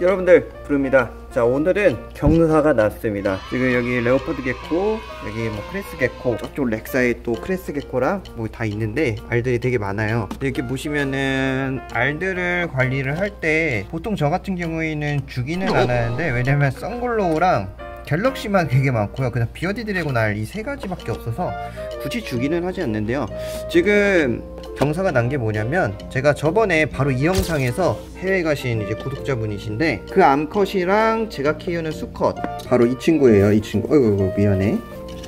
여러분들 부릅니다. 자 오늘은 경사가 났습니다. 지금 여기 leopard gecko 여기 뭐 crested gecko 저쪽 rack사에 또 crested gecko랑 뭐 다 있는데 알들이 되게 많아요. 이렇게 보시면은 알들을 관리를 할 때 보통 저 같은 경우에는 주기는 안 하는데 왜냐면 sunglow랑 galaxy만 되게 많고요. 그냥 bearded dragon 알이 세 가지밖에 없어서 굳이 주기는 하지 않는데요. 지금 경사가 난 게 뭐냐면 제가 저번에 바로 이 영상에서 해외 가신 이제 구독자분이신데 그 암컷이랑 제가 키우는 수컷 바로 이 친구예요 이 친구. 어이구 미안해.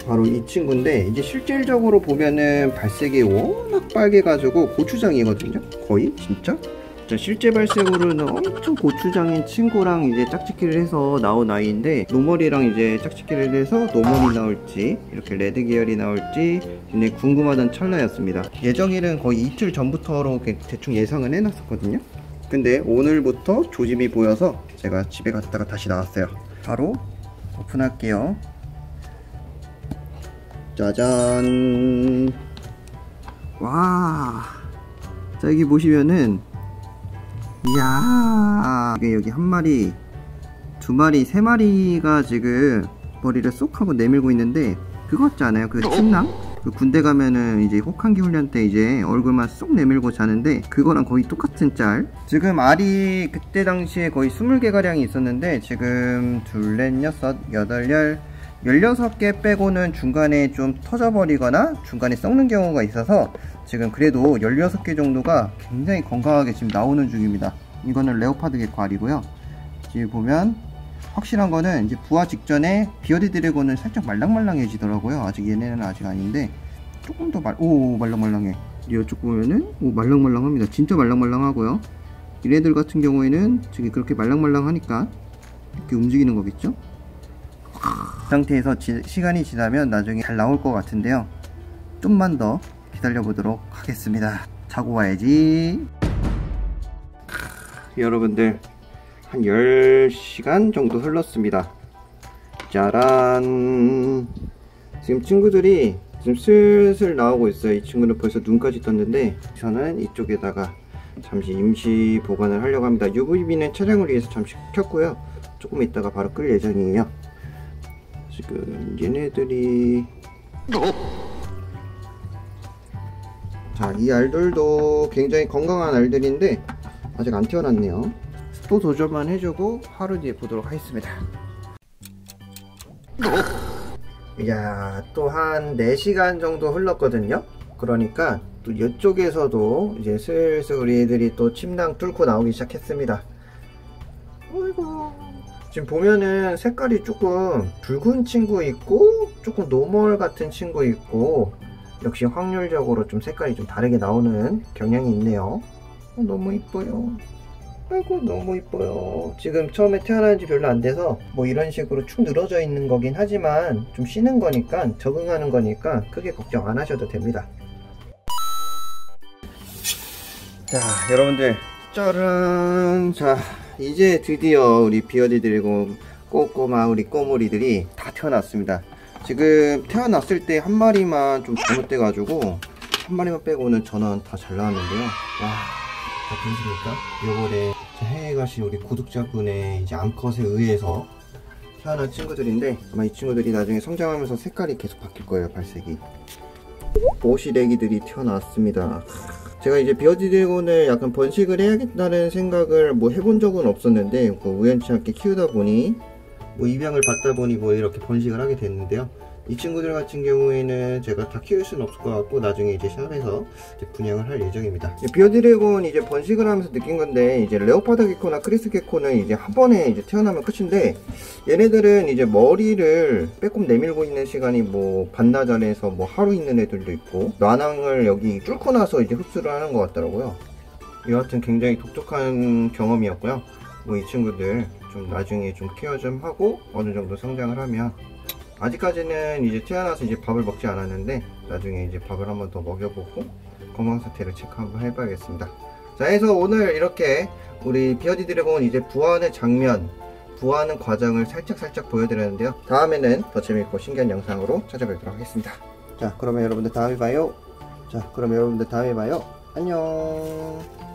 바로 이 친구인데 이제 실질적으로 보면은 발색이 워낙 빨개가지고 고추장이거든요? 거의? 진짜? 자, 실제 발색으로는 엄청 고추장인 친구랑 이제 짝짓기를 해서 나온 아이인데 normal이랑 이제 짝짓기를 해서 normal이 나올지 이렇게 red 계열이 나올지 굉장히 궁금하던 찰나였습니다. 예정일은 거의 이틀 전부터로 대충 예상은 해놨었거든요. 근데 오늘부터 조짐이 보여서 제가 집에 갔다가 다시 나왔어요. 바로 오픈할게요. 짜잔! 와! 자, 여기 보시면은 이야 이게 여기 한 마리 두 마리 세 마리가 지금 머리를 쏙 하고 내밀고 있는데 그거 같지 않아요? 그 침낭? 그 군대 가면은 이제 혹한기 훈련 때 이제 얼굴만 쏙 내밀고 자는데 그거랑 거의 똑같은 짤 지금 알이 그때 당시에 거의 20개 가량이 있었는데 지금 둘, 넷, 여섯, 여덟, 열 16개 빼고는 중간에 좀 터져버리거나 중간에 썩는 경우가 있어서 지금 그래도 16개 정도가 굉장히 건강하게 지금 나오는 중입니다. 이거는 레오파드 개코 알이고요. 지금 보면 확실한 거는 이제 부화 직전에 비어디 드래곤은 살짝 말랑말랑해지더라고요. 아직 얘네는 아직 아닌데 조금 더 말, 오 말랑말랑해. 이쪽 보면은 오 말랑말랑합니다. 진짜 말랑말랑하고요. 얘네들 같은 경우에는 지금 그렇게 말랑말랑하니까 이렇게 움직이는 거겠죠? 그 상태에서 지, 시간이 지나면 나중에 잘 나올 것 같은데요. 좀만 더 기다려 보도록 하겠습니다. 자고 와야지. 여러분들 한 10시간 정도 흘렀습니다. 짜란. 지금 친구들이 지금 슬슬 나오고 있어요. 이 친구는 벌써 눈까지 떴는데 저는 이쪽에다가 잠시 임시 보관을 하려고 합니다. UVB는 촬영을 위해서 잠시 켰고요. 조금 있다가 바로 끌 예정이에요 지금 얘네들이 자, 이 알들도 굉장히 건강한 알들인데 아직 안 태어났네요. 또 도전만 해주고 하루 뒤에 보도록 하겠습니다. 이야, 또 한 4시간 정도 흘렀거든요. 그러니까 또 이쪽에서도 이제 슬슬 우리 애들이 또 침낭 뚫고 나오기 시작했습니다. 어이구. 지금 보면은 색깔이 조금 붉은 친구 있고 조금 normal 같은 친구 있고 역시 확률적으로 좀 색깔이 좀 다르게 나오는 경향이 있네요. 어, 너무 이뻐요. 아이고 너무 이뻐요. 지금 처음에 태어난 지 별로 안 돼서 뭐 이런 식으로 축 늘어져 있는 거긴 하지만 좀 쉬는 거니까 적응하는 거니까 크게 걱정 안 하셔도 됩니다. 자 여러분들. 짜란. 자 이제 드디어 우리 비어디 드래곤 꼬꼬마 우리 꼬물이들이 다 태어났습니다. 지금 태어났을 때 한 마리만 좀 잘못돼 가지고 한 마리만 빼고는 전원 다 잘 나왔는데요. 와다 보이십니까? 요번에 해외 가신 우리 구독자분의 이제 암컷에 의해서 태어난 친구들인데 아마 이 친구들이 나중에 성장하면서 색깔이 계속 바뀔 거예요 발색이. 보시래기들이 태어났습니다 제가 이제 bearded dragon을 약간 번식을 해야겠다는 생각을 뭐 해본 적은 없었는데 그 우연치 않게 키우다 보니 뭐 입양을 받다 보니 뭐 이렇게 번식을 하게 됐는데요 이 친구들 같은 경우에는 제가 다 키울 수는 없을 것 같고 나중에 이제 shop에서 이제 분양을 할 예정입니다. bearded dragon 이제 번식을 하면서 느낀 건데 이제 leopard gecko나 crested gecko는 이제 한 번에 이제 태어나면 끝인데 얘네들은 이제 머리를 빼꼼 내밀고 있는 시간이 뭐 반나절에서 뭐 하루 있는 애들도 있고 놔낭을 여기 뚫고 나서 이제 흡수를 하는 것 같더라고요. 여하튼 굉장히 독특한 경험이었고요. 뭐 이 친구들 좀 나중에 좀 케어 좀 하고 어느 정도 성장을 하면 아직까지는 이제 태어나서 이제 밥을 먹지 않았는데 나중에 이제 밥을 한번 더 먹여보고 건강 상태를 체크 한번 해봐야겠습니다. 자 해서 오늘 이렇게 우리 비어디 드래곤 이제 부화하는 장면 부화하는 과정을 살짝살짝 보여드렸는데요. 다음에는 더 재밌고 신기한 영상으로 찾아뵙도록 하겠습니다. 자 그러면 여러분들 다음에 봐요. 자 그럼 여러분들 다음에 봐요. 안녕